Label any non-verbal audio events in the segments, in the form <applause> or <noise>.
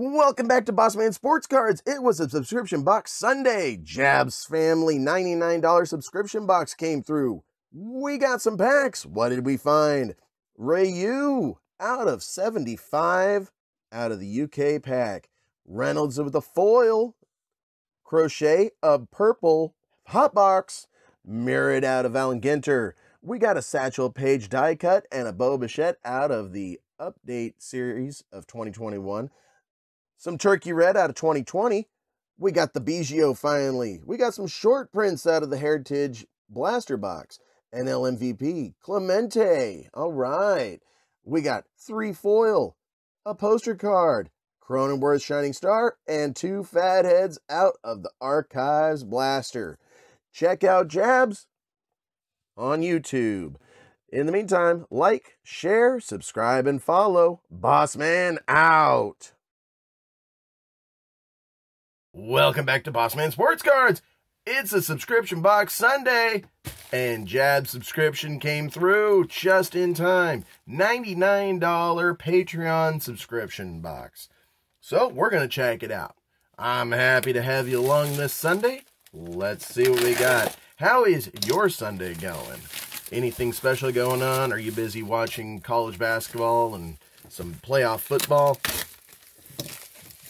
Welcome back to Bossman Sports Cards. It was a subscription box Sunday. Jabs Family $99 subscription box came through. We got some packs. What did we find? Ryu out of 75 out of the UK pack. Reynolds with a foil. Crochet of purple hot box. Mirrored out of Allen Ginter. We got a Satchel Paige die cut and a Bo Bichette out of the update series of 2021. Some Turkey Red out of 2020. We got the Biggio finally. We got some short prints out of the Heritage Blaster Box. NL MVP, Clemente. All right. We got three foil, a poster card, Cronenworth Shining Star, and two fatheads out of the Archives Blaster. Check out Jabs on YouTube. In the meantime, like, share, subscribe, and follow. Bossman out. Welcome back to Bossman Sports Cards. It's a subscription box Sunday, and Jab subscription came through just in time. $99 Patreon subscription box. So we're going to check it out. I'm happy to have you along this Sunday. Let's see what we got. How is your Sunday going? Anything special going on? Are you busy watching college basketball and some playoff football?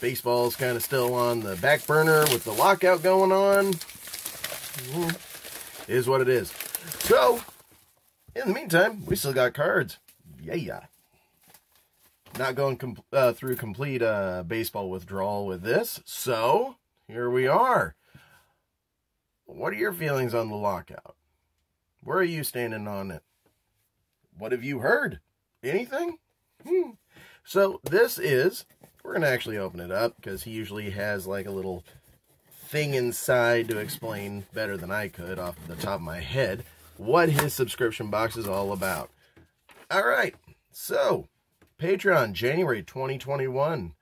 Baseball's kind of still on the back burner with the lockout going on. Mm, is what it is. So, in the meantime, we still got cards. Yeah. Not going com uh, through complete uh, baseball withdrawal with this. So, here we are. What are your feelings on the lockout? Where are you standing on it? What have you heard? Anything? Hmm. So, this is we're going to actually open it up because he usually has like a little thing inside to explain better than I could off the top of my head what his subscription box is all about. All right, so Patreon, January 2021.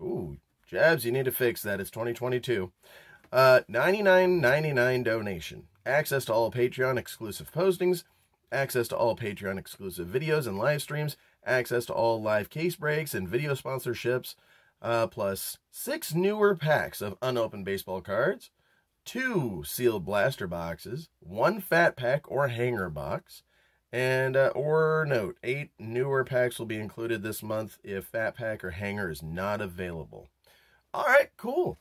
Ooh, Jabs, you need to fix that. It's 2022. Uh, 99.99 donation. Access to all Patreon exclusive postings. Access to all Patreon exclusive videos and live streams access to all live case breaks and video sponsorships, uh, plus six newer packs of unopened baseball cards, two sealed blaster boxes, one fat pack or hanger box, and uh, or note, eight newer packs will be included this month if fat pack or hanger is not available. All right, cool.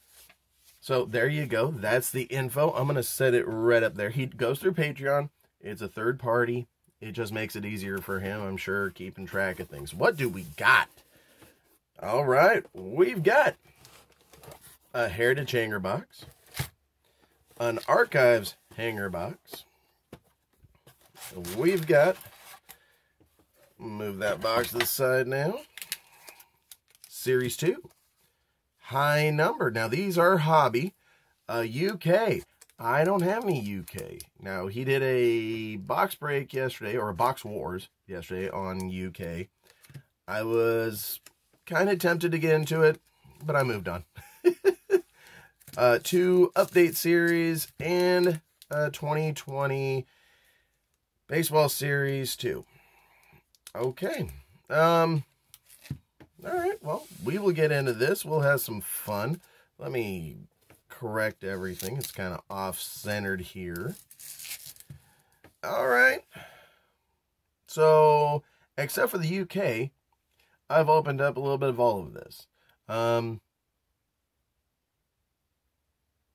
So there you go. That's the info. I'm going to set it right up there. He goes through Patreon. It's a third party it just makes it easier for him, I'm sure, keeping track of things. What do we got? All right, we've got a Heritage hanger box, an Archives hanger box. We've got, move that box to the side now, Series 2, high number. Now, these are hobby, uh, UK. I don't have any UK. Now, he did a box break yesterday, or a box wars yesterday on UK. I was kind of tempted to get into it, but I moved on. <laughs> uh, two update series and a 2020 baseball series two. Okay. Um, all right. Well, we will get into this. We'll have some fun. Let me correct everything. It's kind of off-centered here. All right. So, except for the UK, I've opened up a little bit of all of this. Um,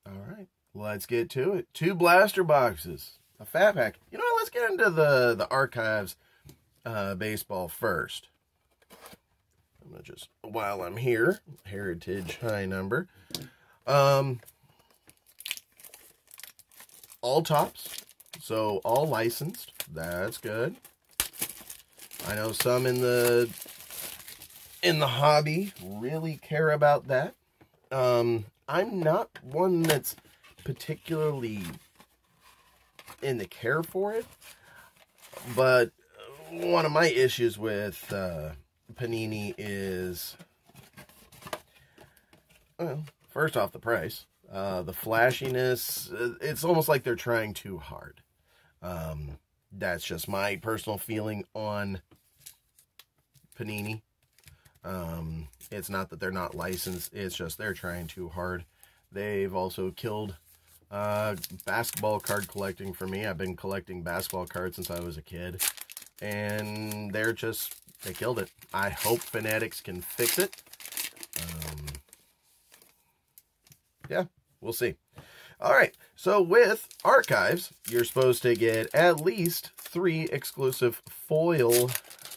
all right, let's get to it. Two blaster boxes, a fat pack. You know what? Let's get into the the archives uh, baseball first. I'm gonna just while I'm here, heritage high number. Um, all Topps, so all licensed. That's good. I know some in the in the hobby really care about that. Um, I'm not one that's particularly in the care for it, but one of my issues with uh, Panini is, well, first off, the price. Uh, the flashiness, uh, it's almost like they're trying too hard. Um, that's just my personal feeling on Panini. Um, It's not that they're not licensed. It's just they're trying too hard. They've also killed uh, basketball card collecting for me. I've been collecting basketball cards since I was a kid. And they're just, they killed it. I hope Fanatics can fix it. Um, yeah, we'll see. All right, so with Archives, you're supposed to get at least three exclusive foil,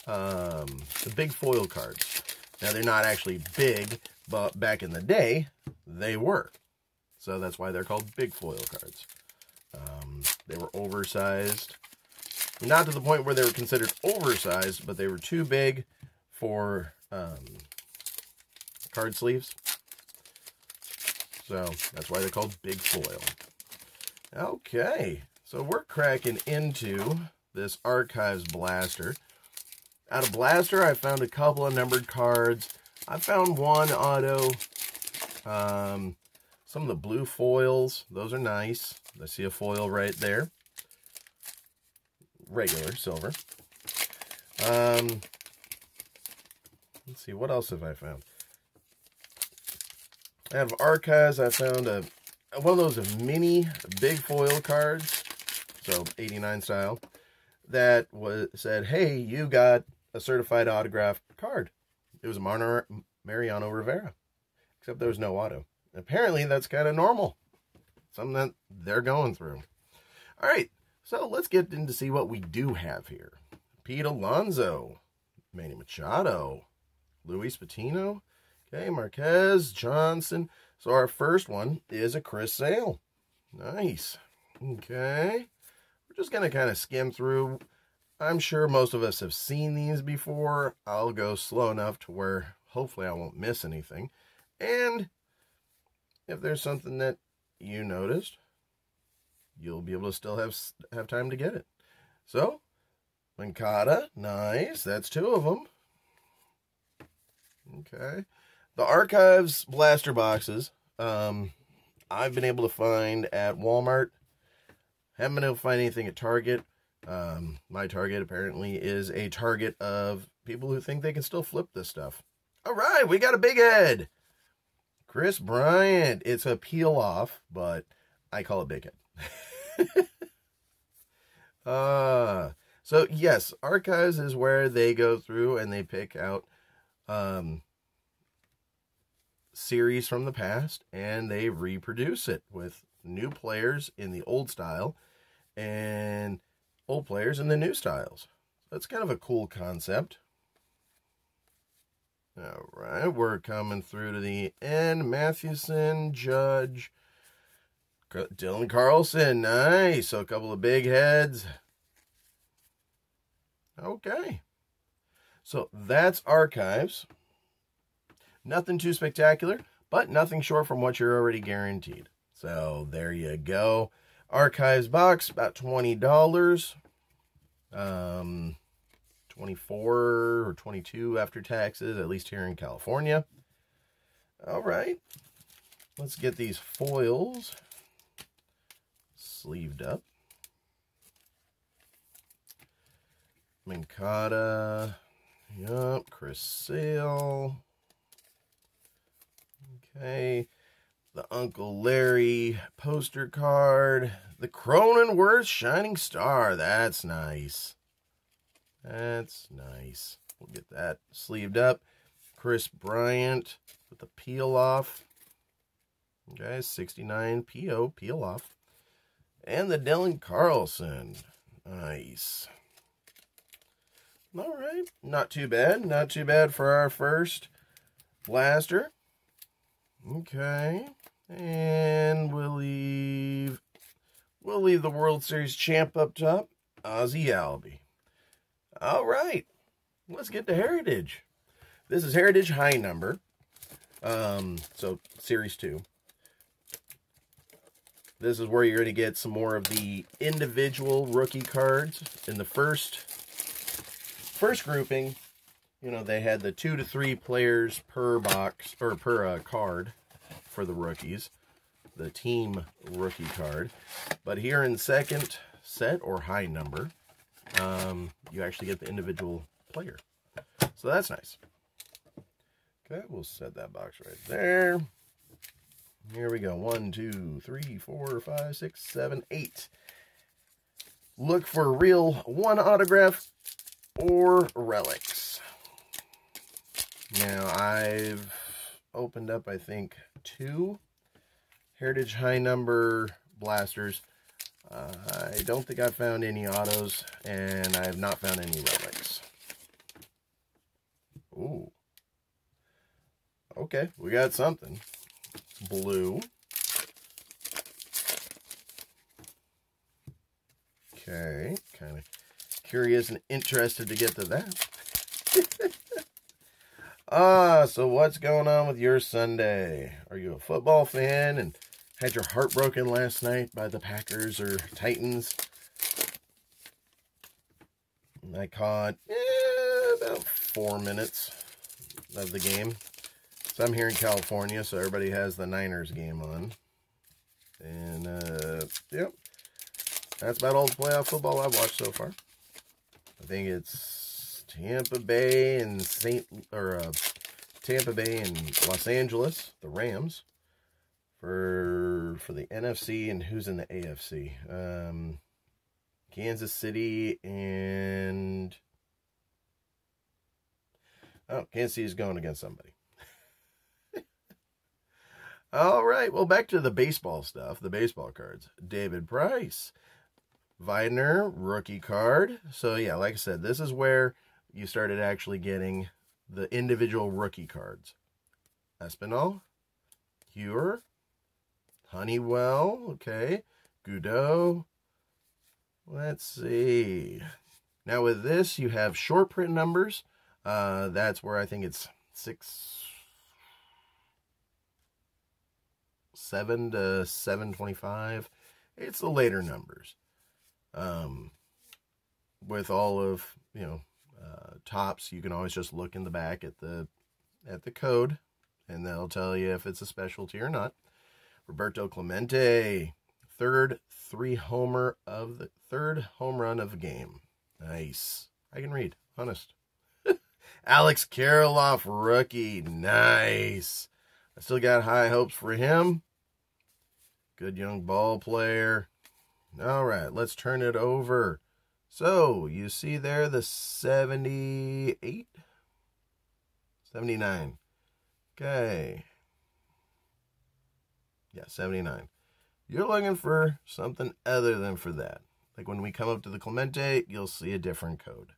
um, the big foil cards. Now, they're not actually big, but back in the day, they were. So that's why they're called big foil cards. Um, they were oversized. Not to the point where they were considered oversized, but they were too big for um, card sleeves. So that's why they're called big foil. Okay, so we're cracking into this Archives Blaster. Out of Blaster, I found a couple of numbered cards. I found one auto. Um, some of the blue foils, those are nice. I see a foil right there. Regular silver. Um, let's see, what else have I found? Out of Archives, I found a one of those mini big foil cards, so 89 style, that was said, hey, you got a certified autograph card. It was Mar Mariano Rivera, except there was no auto. Apparently, that's kind of normal. Something that they're going through. All right, so let's get in to see what we do have here. Pete Alonso, Manny Machado, Luis Patino, okay, Marquez, Johnson. So our first one is a Chris Sale. Nice. Okay. We're just going to kind of skim through. I'm sure most of us have seen these before. I'll go slow enough to where hopefully I won't miss anything. And if there's something that you noticed, you'll be able to still have have time to get it. So, Mancata, nice. That's two of them. Okay. The Archives blaster boxes, um, I've been able to find at Walmart. Haven't been able to find anything at Target. Um, my Target apparently is a target of people who think they can still flip this stuff. All right, we got a big head. Kris Bryant. It's a peel off, but I call it bacon. <laughs> uh, so yes, archives is where they go through and they pick out um, series from the past and they reproduce it with new players in the old style and old players in the new styles. That's kind of a cool concept. All right, we're coming through to the end. Mathewson, Judge, Dylan Carlson. Nice. So a couple of big heads. Okay. So that's archives. Nothing too spectacular, but nothing short from what you're already guaranteed. So there you go. Archives box, about $20. Um, 24 or 22 after taxes, at least here in California. All right, let's get these foils sleeved up. Mancata, yup, Chris Sale. Okay, the Uncle Larry poster card. The Cronenworth Shining Star, that's nice. That's nice. We'll get that sleeved up. Kris Bryant with the peel off. Okay, 69 PO peel off. And the Dylan Carlson. Nice. All right. Not too bad. Not too bad for our first blaster. Okay. And we'll leave we'll leave the World Series champ up top. Ozzie Albies. All right, let's get to Heritage. This is Heritage High Number. Um, so Series 2. This is where you're going to get some more of the individual rookie cards. In the first first grouping, you know, they had the two to three players per box, or per uh, card for the rookies. The team rookie card. But here in second set, or high number, um, you actually get the individual player. So that's nice. Okay, we'll set that box right there. Here we go. One, two, three, four, five, six, seven, eight. Look for real one autograph or relics. Now, I've opened up, I think, two Heritage High Number blasters. Uh, I don't think I've found any autos, and I have not found any relics. Ooh. Okay, we got something. Blue. Okay, kind of curious and interested to get to that. <laughs> ah, so what's going on with your Sunday? Are you a football fan and had your heart broken last night by the Packers or Titans? I caught eh, about four minutes of the game. So I'm here in California, so everybody has the Niners game on. And, uh, yep. That's about all the playoff football I've watched so far. I think it's Tampa Bay and St. or uh, Tampa Bay and Los Angeles, the Rams, for for the NFC and who's in the AFC. Um, Kansas City and oh, Kansas City is going against somebody. <laughs> All right, well, back to the baseball stuff, the baseball cards. David Price, Vidner, rookie card. So, yeah, like I said, this is where you started actually getting the individual rookie cards. Espinal, Hewer, Honeywell, okay, Goudeau. Let's see. Now with this, you have short print numbers. Uh, that's where I think it's six, seven to seven twenty-five. It's the later numbers. Um, with all of you know uh, Topps, you can always just look in the back at the at the code, and they'll tell you if it's a specialty or not. Roberto Clemente, third three homer of the third home run of the game. Nice. I can read. Honest. <laughs> Alex Kirilloff, rookie. Nice. I still got high hopes for him. Good young ball player. All right, let's turn it over. So, you see there the 78? 79. Okay. Yeah, 79. You're looking for something other than for that. Like when we come up to the Clemente, you'll see a different code.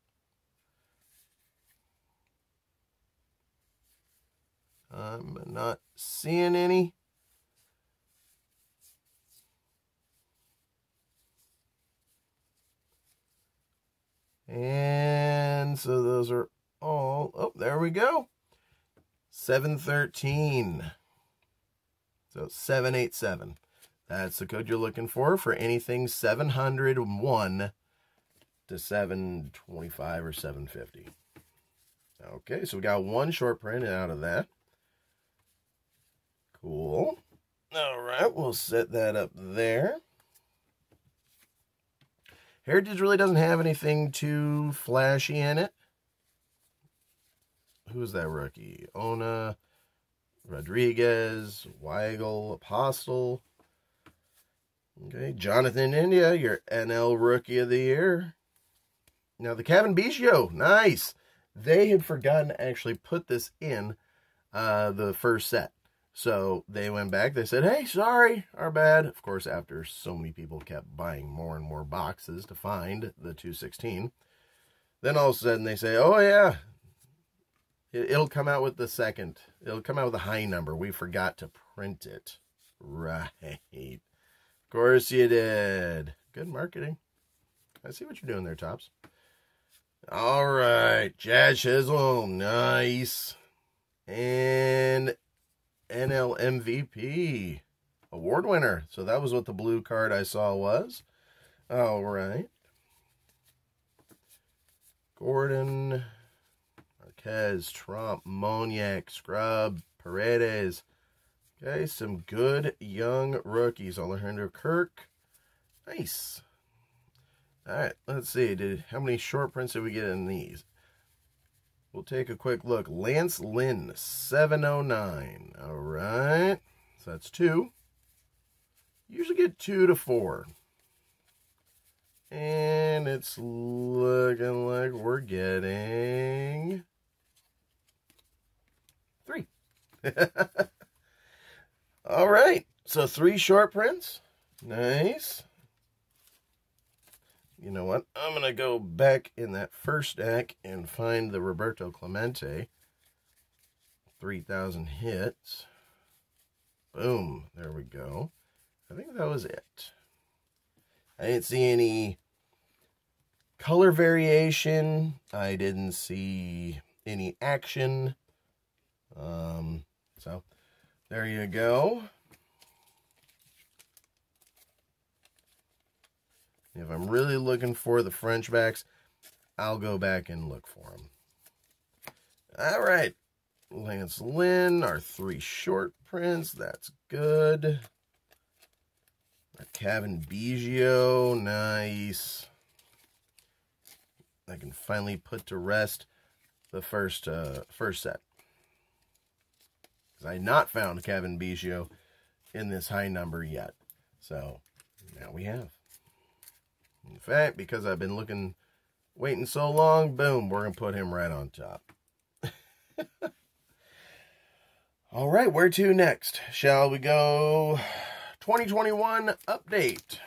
I'm not seeing any. And so those are all, oh, there we go. 713. So 787. That's the code you're looking for for anything 701 to 725 or 750. Okay, so we got one short print out of that. Cool. All right, we'll set that up there. Heritage really doesn't have anything too flashy in it. Who's that rookie? Ona, Rodriguez, Weigel, Apostel. Okay, Jonathan India, your NL Rookie of the Year. Now, the Cavan Biggio, nice. They had forgotten to actually put this in uh, the first set. So they went back. They said, hey, sorry, our bad. Of course, after so many people kept buying more and more boxes to find the 216. Then all of a sudden they say, oh, yeah, it'll come out with the second. It'll come out with a high number. We forgot to print it. Right. Of course you did. Good marketing. I see what you're doing there, Topps. All right. Jazz Chisholm. Nice. And NL MVP award winner. So that was what the blue card I saw was. All right. Gordon, Marquez, Trump, Moniak, Scrub, Paredes. Okay, some good young rookies. Alejandro Kirk. Nice. All right, let's see. Did how many short prints did we get in these? We'll take a quick look. Lance Lynn, 709. All right. So that's two. Usually get two to four. And it's looking like we're getting three. <laughs> All right. So three short prints. Nice. You know what? I'm going to go back in that first deck and find the Roberto Clemente. 3,000 hits. Boom. There we go. I think that was it. I didn't see any color variation. I didn't see any action. Um, so there you go. If I'm really looking for the French backs, I'll go back and look for them. All right. Lance Lynn, our three short prints. That's good. Our Cavan Biggio, nice. I can finally put to rest the first uh, first set. Because I not found Cavan Biggio in this high number yet. So now we have. In fact, because I've been looking, waiting so long, boom, we're going to put him right on top. <laughs> All right, where to next? Shall we go 2021 update?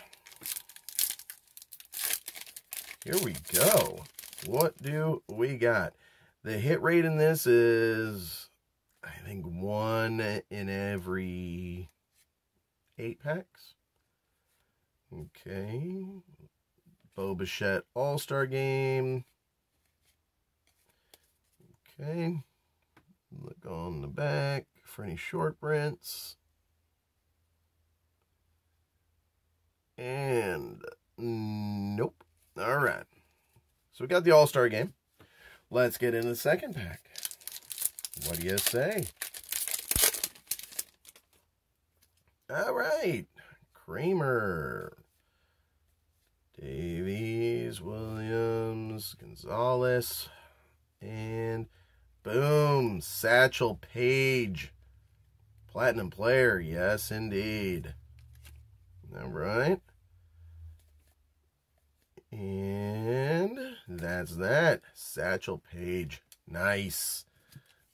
Here we go. What do we got? The hit rate in this is, I think, one in every eight packs. Okay, Bo Bichette All-Star Game. Okay. Look on the back for any short prints. And nope. All right. So we got the All-Star Game. Let's get into the second pack. What do you say? All right. Kramer. Davies, Williams, Gonzalez, and boom, Satchel Paige. Platinum player, yes indeed. All right. And that's that. Satchel Paige. Nice.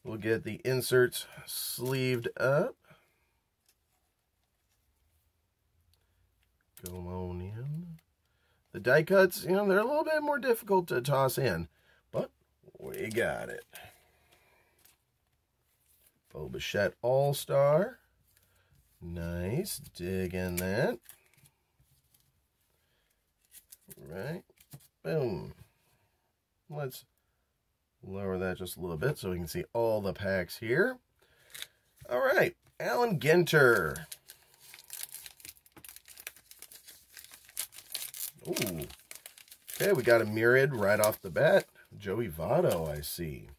We'll get the inserts sleeved up. Go on in. The die cuts, you know, they're a little bit more difficult to toss in, but we got it. Bichette All-Star. Nice. Dig in that. Right. Boom. Let's lower that just a little bit so we can see all the packs here. All right. Allen Ginter. Ooh. Okay, we got a myriad right off the bat. Joey Votto, I see.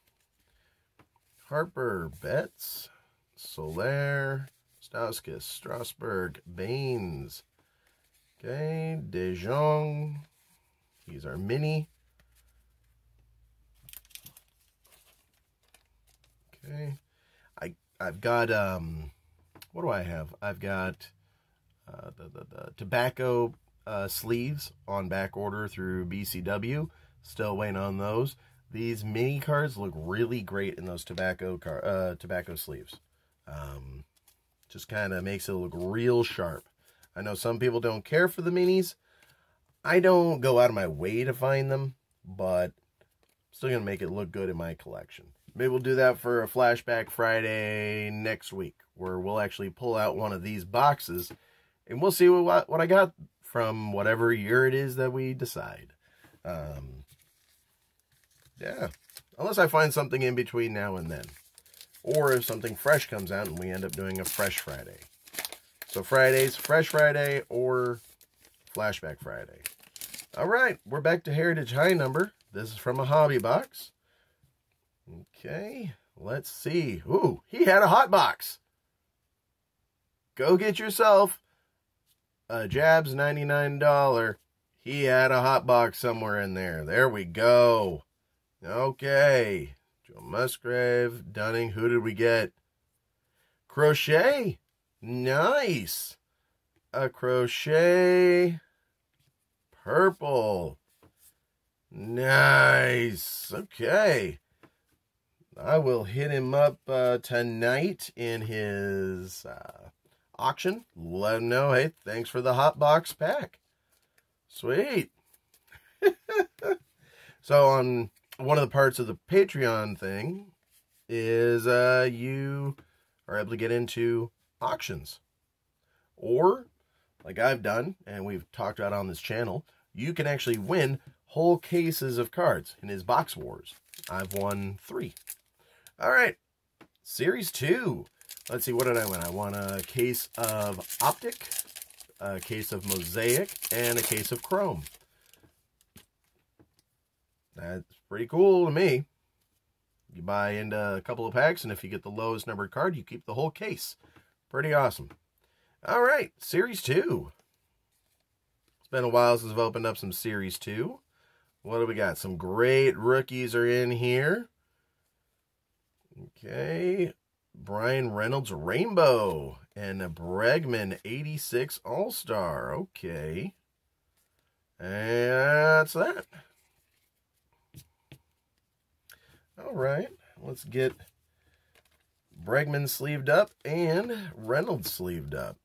Harper, Betts, Soler, Stauskas, Strasburg, Baines. Okay, De Jong. He's our mini. Okay. I I've got um what do I have? I've got uh, the, the, the tobacco uh, sleeves on back order through BCW. Still waiting on those. These mini cards look really great in those tobacco car uh, tobacco sleeves. Um, just kind of makes it look real sharp. I know some people don't care for the minis. I don't go out of my way to find them, but still going to make it look good in my collection. Maybe we'll do that for a Flashback Friday next week, where we'll actually pull out one of these boxes, and we'll see what, what I got from whatever year it is that we decide. Um, yeah, unless I find something in between now and then. Or if something fresh comes out and we end up doing a Fresh Friday. So Fridays, Fresh Friday or Flashback Friday. All right, we're back to Heritage High Number. This is from a hobby box. Okay, let's see. Ooh, he had a hot box. Go get yourself uh, Jabs $99. He had a hot box somewhere in there. There we go. Okay. Joe Musgrove, Dunning. Who did we get? Crochet. Nice. A crochet. Purple. Nice. Okay. I will hit him up uh, tonight in his uh, auction. Let him know, hey, thanks for the hot box pack. Sweet. <laughs> so on one of the parts of the Patreon thing is uh, you are able to get into auctions. Or, like I've done, and we've talked about on this channel, you can actually win whole cases of cards in his Box Wars. I've won three. All right, Series 2. Let's see, what did I win? I won a case of Optic, a case of Mosaic, and a case of Chrome. That's pretty cool to me. You buy into a couple of packs, and if you get the lowest numbered card, you keep the whole case. Pretty awesome. All right, Series 2. It's been a while since I've opened up some Series 2. What do we got? Some great rookies are in here. Okay. Bryan Reynolds Rainbow and a Bregman 86 All-Star. Okay. That's that. All right. Let's get Bregman sleeved up and Reynolds sleeved up.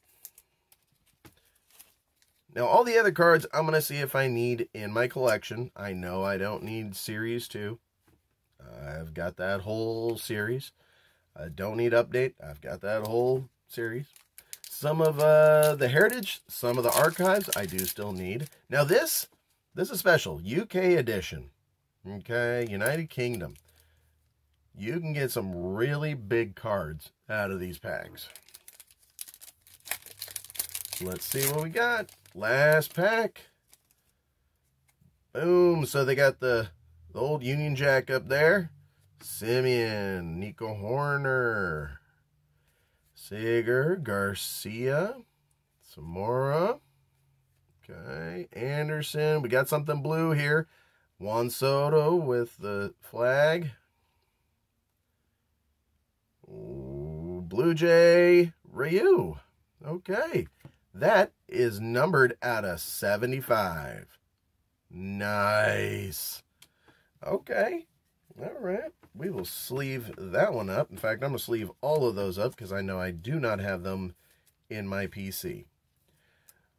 Now, all the other cards, I'm going to see if I need in my collection. I know I don't need Series 2. I've got that whole series. I don't need update. I've got that whole series. Some of uh, the heritage, some of the archives, I do still need. Now this, this is special. UK edition. Okay, United Kingdom. You can get some really big cards out of these packs. Let's see what we got. Last pack. Boom. So they got the the old Union Jack up there. Semien, Nico Hoerner, Seager, Garcia, Samora. Okay, Anderson. We got something blue here. Juan Soto with the flag. Ooh, Blue Jay, Ryu. Okay, that is numbered out of 75. Nice. Okay. All right. We will sleeve that one up. In fact, I'm going to sleeve all of those up because I know I do not have them in my PC.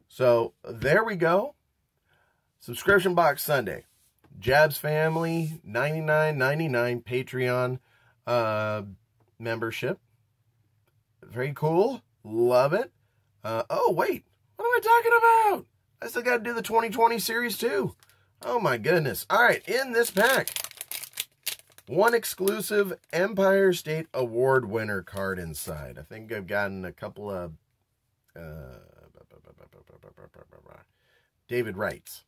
So there we go. Subscription Box Sunday. Jabs Family, $99.99 Patreon uh, membership. Very cool. Love it. Uh, oh, wait. What am I talking about? I still got to do the 2020 series too. Oh my goodness. All right, in this pack, one exclusive Empire State Award winner card inside. I think I've gotten a couple of uh, David Wrights.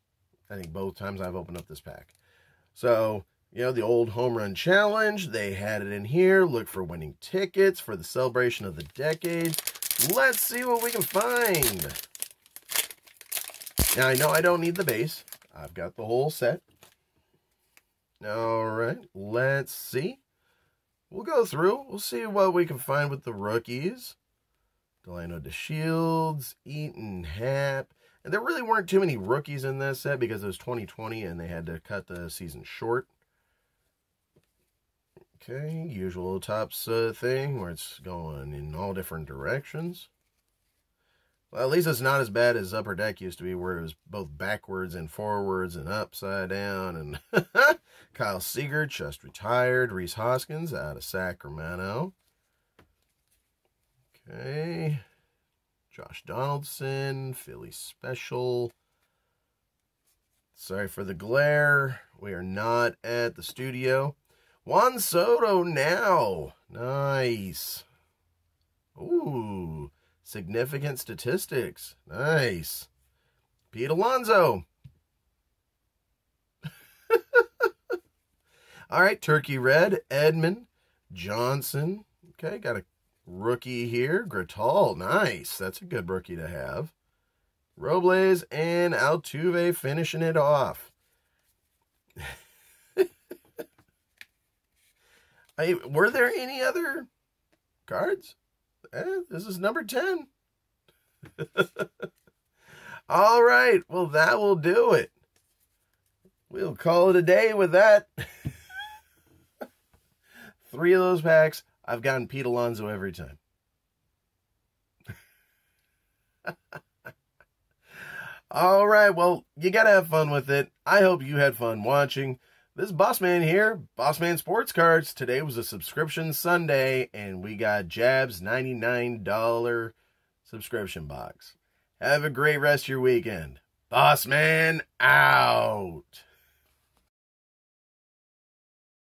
I think both times I've opened up this pack. So, you know, the old home run challenge, they had it in here. Look for winning tickets for the celebration of the decade. Let's see what we can find. Now, I know I don't need the base. I've got the whole set. All right, let's see. We'll go through. We'll see what we can find with the rookies. Delino DeShields, Eaton Happ. And there really weren't too many rookies in this set because it was 2020 and they had to cut the season short. Okay, usual Topps uh, thing where it's going in all different directions. Well, at least it's not as bad as Upper Deck used to be, where it was both backwards and forwards and upside down. And <laughs> Kyle Seager just retired. Rhys Hoskins out of Sacramento. Okay. Josh Donaldson, Philly Special. Sorry for the glare. We are not at the studio. Juan Soto now. Nice. Ooh. Significant statistics. Nice. Pete Alonso. All right, Turkey Red, Edman, Johnson. Okay, got a rookie here. Gratal, nice. That's a good rookie to have. Robles and Altuve finishing it off. <laughs> I, were there any other cards? Eh, this is number 10. <laughs> All right. Well, that will do it. We'll call it a day with that. <laughs> Three of those packs, I've gotten Pete Alonso every time. <laughs> All right, well, you got to have fun with it. I hope you had fun watching. This Bossman here, Bossman Sports Cards. Today was a subscription Sunday, and we got Jab's $99 subscription box. Have a great rest of your weekend. Bossman out.